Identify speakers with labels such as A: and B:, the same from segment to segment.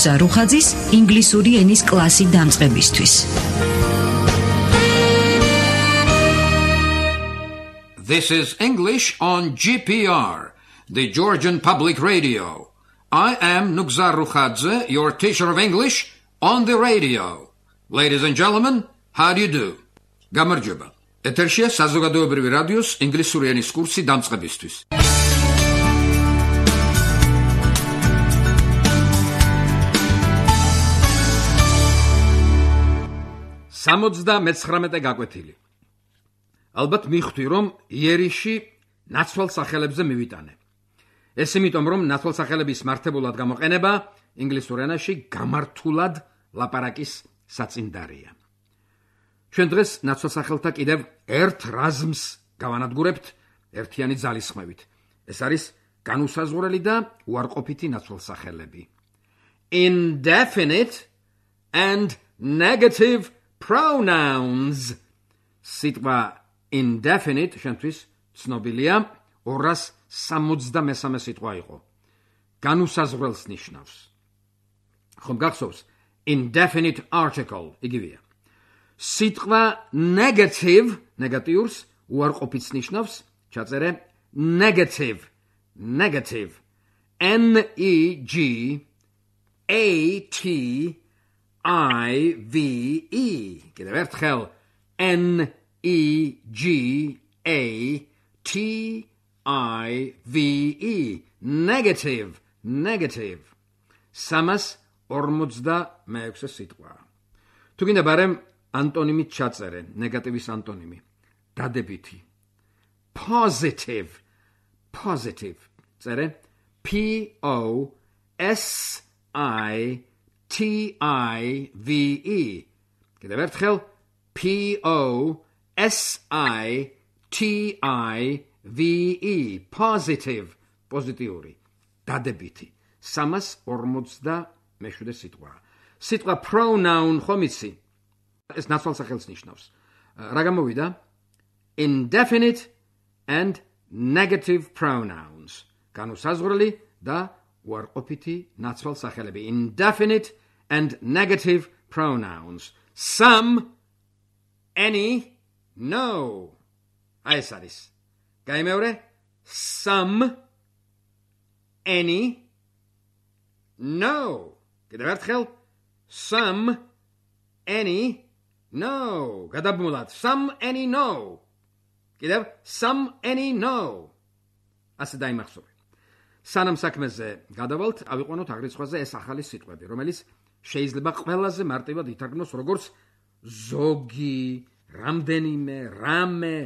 A: ნუგზა რუხაძის ინგლისური ენის კლასი დამწყებისთვის.
B: This is English on GPR, the Georgian Public Radio. I am Nugzar Rukhadze, your teacher of English on the radio. Ladies and gentlemen, how do you do? გამარჯობა. ეთერშია საზოგადოებრივი რადიოს ინგლისური ენის კურსი დამწყებისთვის. 79 გაკვეთილი. ალბათ მიხვდი რომ იერიში ნაცვალ სახელებზე მივიტანე. ეს იმიტომ რომ ნაცვალ სახელების მართებულად გამოყენება ინგლისურ ენაში გამართულად ლაპარაკის საწინდარია. ჩვენ დღეს ნაცვალ სახელთა კიდევ ერთ რაზმს გავანადგურებთ ერთიანი ძალისხმევით. ეს არის განუსაზღვრელი და უარყოფითი ნაცვალ სახელები. indefinite and negative pronouns. სიტყვა indefinite შენთვის ცნობილია 263 სიტყვა იყო. განუსაზღვრელს ნიშნავს. ხომ გახსოვს? Indefinite article იგივეა. სიტყვა negative negatives უარყოფითს ნიშნავს ჩაწერე negative negative. N e g a t I V E. კიდევ ერთხელ N E G A T I V E. negative negative. სამას 46 სიტყვა. თუ გინდა ბარემ ანტონიმით ჩაწერე, ნეგატივის ანტონიმი. დადებითი. positive positive. წერე P O S I T I V E. კიდევ ერთხელ P O S I T I V E. positive, პოზიტიური, დადებითი. 340 მეშვიდე სიტყვა. pronoun ხომ იცი? ეს ნაცვალ სახელს ნიშნავს. რა გამოვიდა? indefinite and negative pronouns. განუსაზღვრელი და უარყოფითი ნაცვალ სახელები. indefinite and negative pronouns. Some, any, no. აი ეს არის. გაიმეორე? Some, any, no. კიდევ ერთხელ some, any, no. გადაბმულად. Some, any, no. კიდევ some, any, no. ასე დაიმახსოვრე. სანამ საქმეზე გადავალთ, ავიყვანოთ აგრეთვე ეს ახალი სიტყვები, რომელიც შეიძლება ყველაზე მარტივად ითარგმნოს როგორც ზოგი, რამდენიმე, რამე,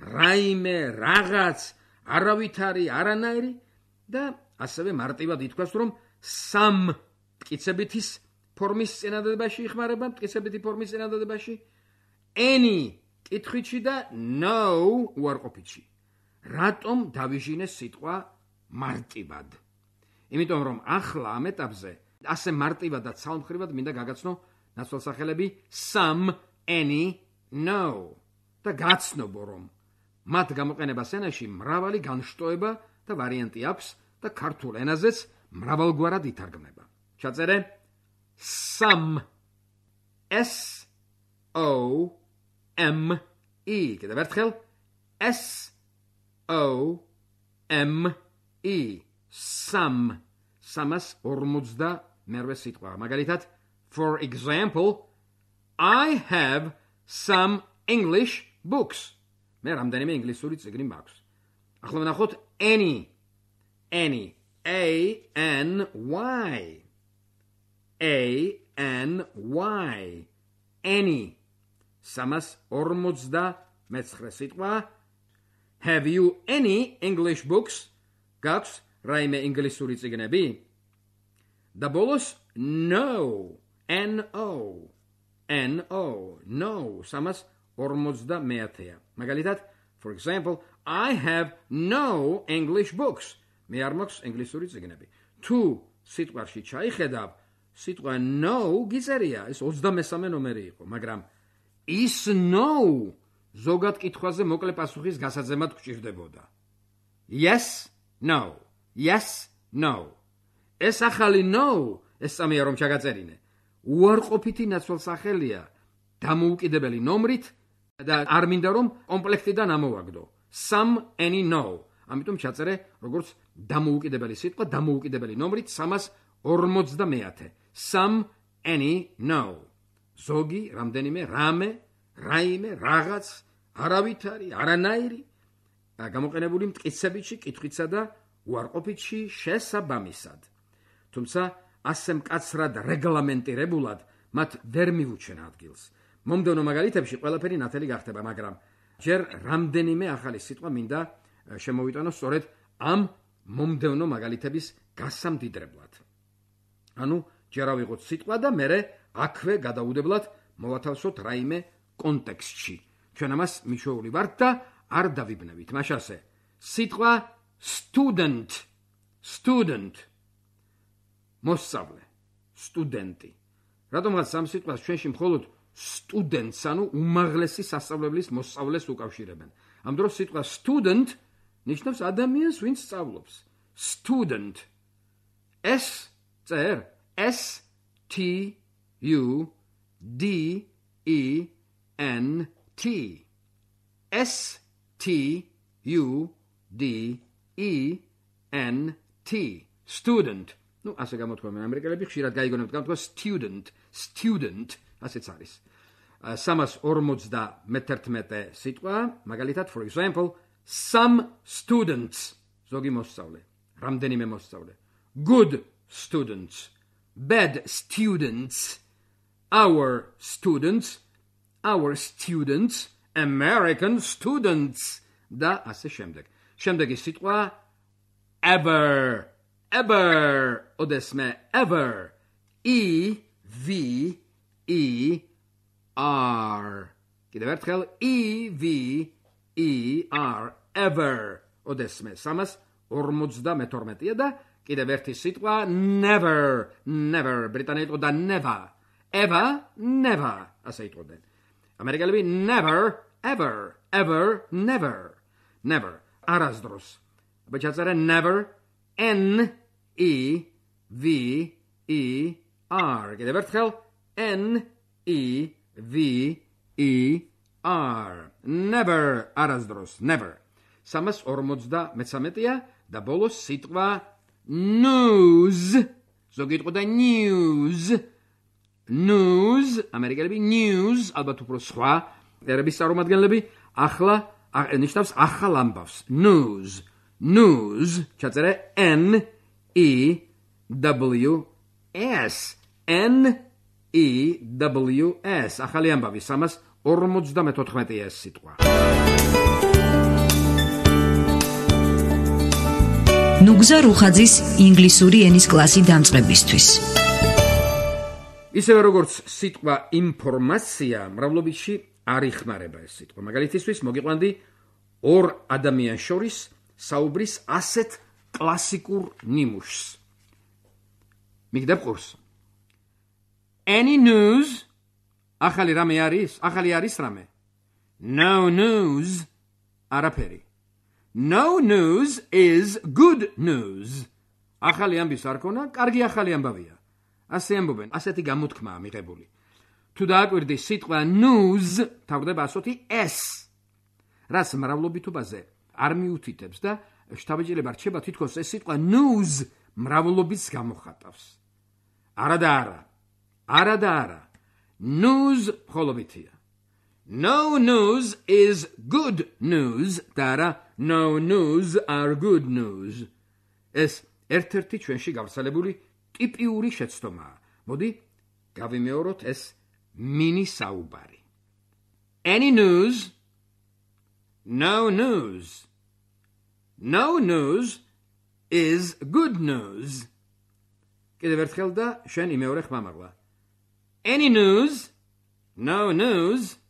B: რაიმე, რაღაც, არავითარი, არანაირი და ასევე მარტივად ითქვას, რომ სამ მტკიცებითის ფორმის წინადადებაში იხმარება, მტკიცებითი ფორმის წინადადებაში any კითხვიჩი და no უარყოფითში. რატომ დავიჟინე სიტყვა მარტივად? იმიტომ რომ ახლა ამ ეტაპზე ასე მარტივად და ცალმხრივად მინდა გაგაცნო ნაცვალსახელები some any no და გაცნობო რომ მათ გამოყენებას ენაში მრავალი განშტოება და ვარიანტი აქვს და ქართულ ენაზეც მრავალგვარად ითარგმნება. ჩაწერე some s o m e კიდევ ერთხელ s o m e some სამას 50 მერვე სიტყვა. მაგალითად, for example, I have some English books. მე რამდენიმე ინგლისური წიგნი მაქვს. ახლა ვნახოთ any any a n y a n y any სამას 59 სიტყვა. Have you any English books? გაქვს რაიმე ინგლისური წიგნები? და ბოლოს no n o n o no სამას 50-ია მაგალითად for example i have no english books. მე არ მაქვს ინგლისური წიგნები. თუ სიტყვაში ჩაიხედავ სიტყვა no გიწერია. ეს 23 ნომერი იყო მაგრამ is no ზოგად კითხვაზე მოკლე პასუხის გასაძემად გვჭირდებოდა. Yes no yes no ეს ახალი no ეს სამია რომ ჩაგაწერინე. უარყოფითი ნაცვალსახელია დამოუკიდებელი ნომრით და არ მინდა რომ კომპლექტიდან ამოვაგდო. some any no. ამიტომ ჩაწერე როგორც დამოუკიდებელი სიტყვა დამოუკიდებელი ნომრით 350. some any no. ზოგი რამდენიმე რამე, რაიმე, რაღაც, არავითარი, არანაირი გამოყენებული მტკიცებითში, კითხვისა და უარყოფითში შესაბამისად. თუმცა ასე მკაცრად რეგლამენტირებულად მათ ვერ მიუჩენ ადგილს. მომდენო მაგალითებში ყველაფერი ნათელი გახდება, მაგრამ ჯერ რამდენიმე ახალი სიტყვა მინდა შემოვიტანო სწორედ ამ მომდენო მაგალითების გასამდიდრებლად. ანუ ჯერ ავიღოთ სიტყვა და მე აქვე გადაუდებლად მოვათავსოთ რაიმე კონტექსტში. ჩვენ ამას მიშვეული ვართ და არ დავიბნევით. მაშასე სიტყვა student student მოსწავლე სტუდენტი. რადგან სამ სიტყვას ჩვენში მხოლოდ students ანუ უმაღლესი სასწავლებლის მოსწავლეს უკავშირებენ. ამ დროს სიტყვა student ნიშნავს ადამიანს ვინც სწავლობს. Student. S წერ s t u d e n t. S u d e n t. Student. Ну ასე გამოთქვამენ ამერიკელები ხშირად გაიგონებთ გამოთქვა student student ასეც არის. 351 სიტყვა მაგალითად for example some students. ზოგი მოსწავლე რამდენიმე მოსწავლე. Good students bad students our students our students american students. და ასე შემდეგ. შემდეგი სიტყვა ever ever odesme ever. E v e r. კიდევ ერთხელ e v e r ever. odesme სამას 52-ია და კიდევ ერთი სიტყვა never never. ბრიტანელი იყო და never ever never ასე იტყოდნენ ამერიკელები never ever ever never never არასდროს ბაჭაწერა never n E V E R. კიდევ ერთხელ N E V E R. Never arasdros, never. 353-ია და ბოლოს სიტყვა news. ზოგი იყო და news. News, ამერიკელები news, ალბათ უფრო სხვა ერების წარმომადგენლები, ახლა ნიშნავს ახალ ამბავს. news. news, ჩაწერე N E W S N E W S ახალი ამბავი 354 ეს სიტყვა
A: ნუგზა რუხაძის ინგლისური ენის კლასი დამწყებისთვის
B: ისევე როგორც სიტყვა ინფორმაცია მრავლობითში არ იხმარება ეს სიტყვა მაგალითისთვის მოგიყვანდი ორ ადამიანს შორის საუბრის ასეთ კლასიკურ ნიმუშს. მიგდებ ყურს. Any news? ახალი რამე არის? ახალი არის რამე? No news. არაფერი. No news is good news. ახალი ამბის არ ქონა, კარგი ახალი ამბავია. ასე ამბობენ, ასეთი გამოთქმაა მიღებული. თუ დააკვირდი სიტყვა news, თავდება ასოთი s. რას მრავლობითობაზე არ მიუთითებს და შტაბეჭილება რჩება თითქოს ეს სიტყვა news მრავლობის გამოხატავს. არა და არა. არა და არა. news ხოლობითია. No news is good news. და no news are good news. ეს ერთ-ერთი ჩვენში გავრცელებული ტიპიური შეცდომაა. მოდი გავიმეოროთ ეს მინი საუბარი. Any news? No news. No news is good news. კიდევ ერთხელ და შენ იმეორე ხმამაღლა. Any news? No news.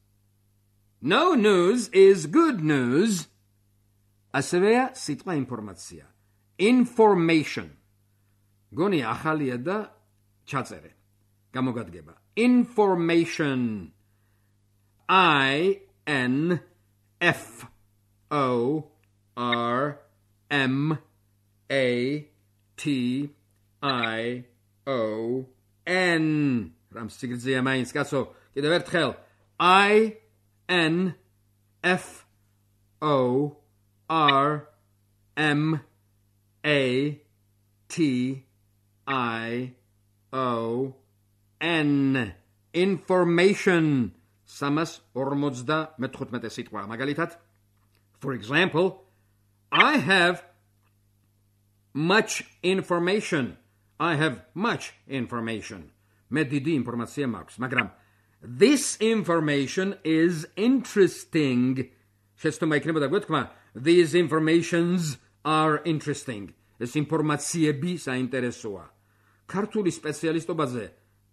B: No news is good news. ასევეა სიტყვა ინფორმაცია. Information. გონი ახალია და ჩაწერე. გამოგადგება. Information. I N F O R M A T I O N რამ სიგრძეა მაინც კაცო კიდევ ერთხელ I N F O R M A T I O N. Information. სამას 55 სიტყვა მაგალითად for example I have much information. I have much information. მე დიდი ინფორმაცია მაქვს მაგრამ this information is interesting. შეცდომა იქნება და გვეთქმა these informations are interesting ეს ინფორმაციები საინტერესოა. ქართული სპეციალისტობაზე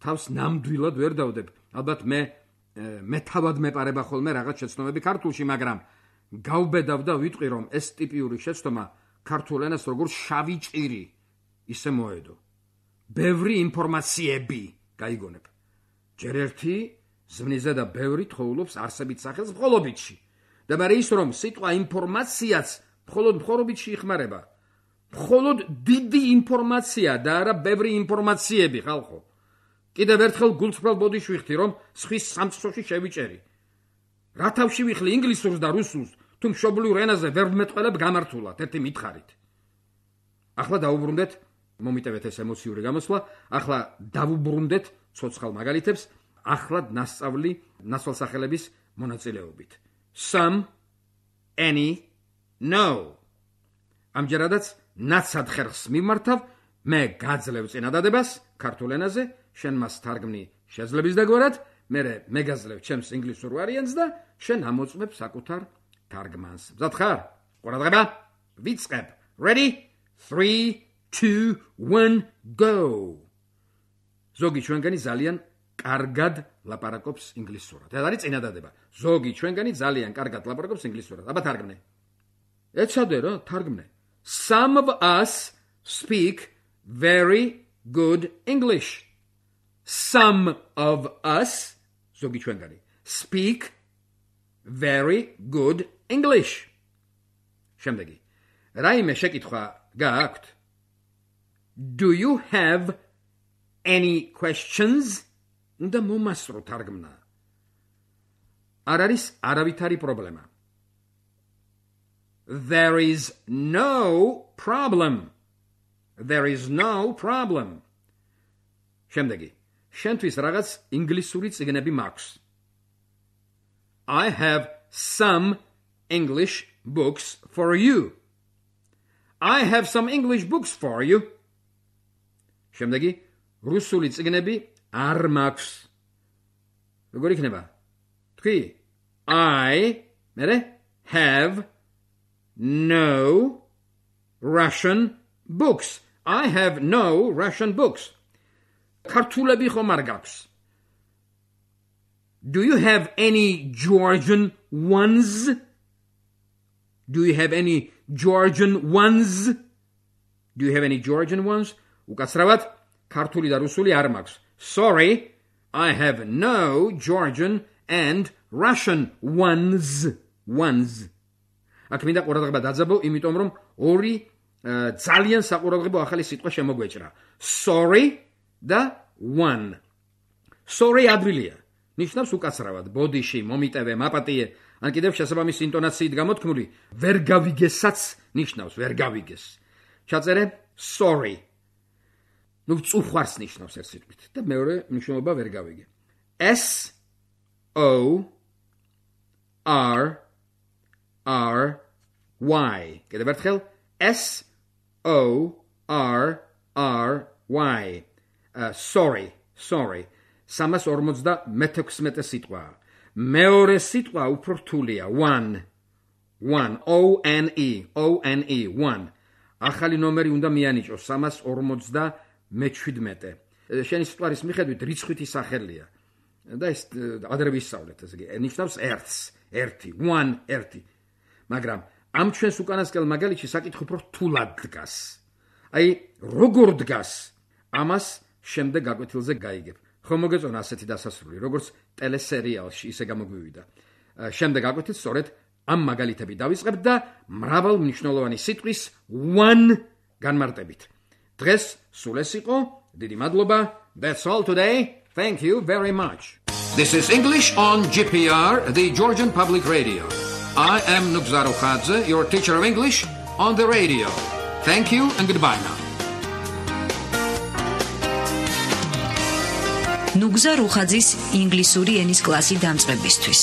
B: თავს ნამდვილად ვერ დავდებ. ალბათ მე მე თავად მეპარება ხოლმე რაღაც შეცდომები ქართულში მაგრამ გავბედავ და ვიტყვი რომ ეს ტიპიური შეცდომა ქართულ ენას როგორ შავი ჭირი ისე მოედო. ბევრი ინფორმაციები გაიგონებ. ჯერ ერთი ზმნიზე და ბევრი თხოვლობს არსებით სახელს მხოლობითში. და მე ის რომ სიტყვა ინფორმაციაც მხოლოდ მხოლობითში იხმარება მხოლოდ დიდი ინფორმაცია და არა ბევრი ინფორმაციები ხალხო კიდევ ერთხელ გულწრფელ ბოდიში ვიხდი რომ სხვის სამწსოში შევიჭერი რა თავში ვიხლი ინგლისურს და რუსულს თუ მშობლიურ ენაზე ვერ მეტყველებ გამართულად ერთი მითხარით. ახლა დაუბრუნდეთ, მომიტევეთ ეს ემოციური გამოსვლა, ახლა დავუბრუნდეთ ცოცხალ მაგალითებს, ახლა ნასწავლი ნასვალსახელების მონაწილეობით. some any no. ამჯერადაც ნაცად ხერხს მიმართავ, მე გაძლევ წინადადებას ქართულ ენაზე, შენ მას თარგმნი შეძლების დაგვარად, მე მე გაძლევ ჩემს ინგლისურ ვარიანტს და შენ ამოწმებ საკუთარ თარგმანს. მზად ხარ? ყურადღება. ვიწყებ. Ready? 3 2 1 go. ზოგი ჩვენგანი ძალიან კარგად ლაპარაკობს ინგლისურად. ეს არის წინადადება. ზოგი ჩვენგანი ძალიან კარგად ლაპარაკობს ინგლისურად. აბა თარგმნე. ეცადე რა, თარგმნე. Some of us speak very good English. Some of us ზოგი ჩვენგანი speak very good English. შემდეგი. რაიმე შეკითხვა გააქვთ? Do you have any questions? უნდა მომასრო თარგმნა. არ არის არავითარი პრობლემა. There is no problem. There is no problem. შემდეგი. შენთვის რაღაც ინგლისური წიგნები მაქვს. I have some English books for you. I have some English books for you. შემდეგი რუსული წიგნები არ მაქვს. როგორ იქნება? თქვი I მერე have no Russian books. I have no Russian books. ქართულები ხომ არ გაქვს? Do you have any Georgian ones? Do you have any Georgian ones? Do you have any Georgian ones? უკაცრავად ქართული და რუსული არ მაქვს. Sorry, I have no Georgian and Russian ones. ones. აქ მინდა ყურადღება დაძაბო, იმიტომ რომ ორი ძალიან საყურადღებო ახალი სიტყვა შემოგვეჭრა. Sorry და one. Sorry ადვილია. ნიშნავს უკაცრავად, ბოდიში, მომიტევე, მაპატიე, ან კიდევ შესაბამის ინტონაციით გამოთქმული, ვერ გავიგესაც ნიშნავს, ვერ გავიგეს. ჩაწერე sorry. ნუ წუხვარს ნიშნავს ერთ სიტყვით და მეორე მნიშვნელობა ვერ გავიგე. S O R R Y. კიდევ ერთხელ S O R R Y. Uh, sorry, sorry. 356 სიტყვა. მეორე სიტყვა უფრო რთულია. one. one. O N E. O N E. one. ახალი ნომერი უნდა მიანიჭოს 357. შენი სიტყვის მიხედვით რიცხვითი სახელია. და ეს ადრე ვისწავლეთ ესე იგი. ნიშნავს ერთს, ერთი, one, ერთი. მაგრამ ამ ჩვენს უკანასკნელ მაგალითში საკითხი უფრო რთულად დგას. აი, როგორ დგას? ამას შემდეგ გაკვეთილზე გაიგებ. ხომ მოგეწონა ასეთი დასასრული, როგორც ტელესერიალში ისე გამოგვივიდა. შემდეგ აკვეთით სწორედ ამ მაგალითები დავიწყებ და მრავალ მნიშვნელოვანი სიტყვის one განმარტებით. დღეს სულ ეს იყო, დიდი მადლობა. That's all today. Thank you very much. This is English on GPR, the Georgian Public Radio. I am Nugzar Okhadze, your teacher of English on the radio. Thank you and goodbye now.
A: ნუგზა რუხაძის ინგლისური ენის კლასი დამწყებისთვის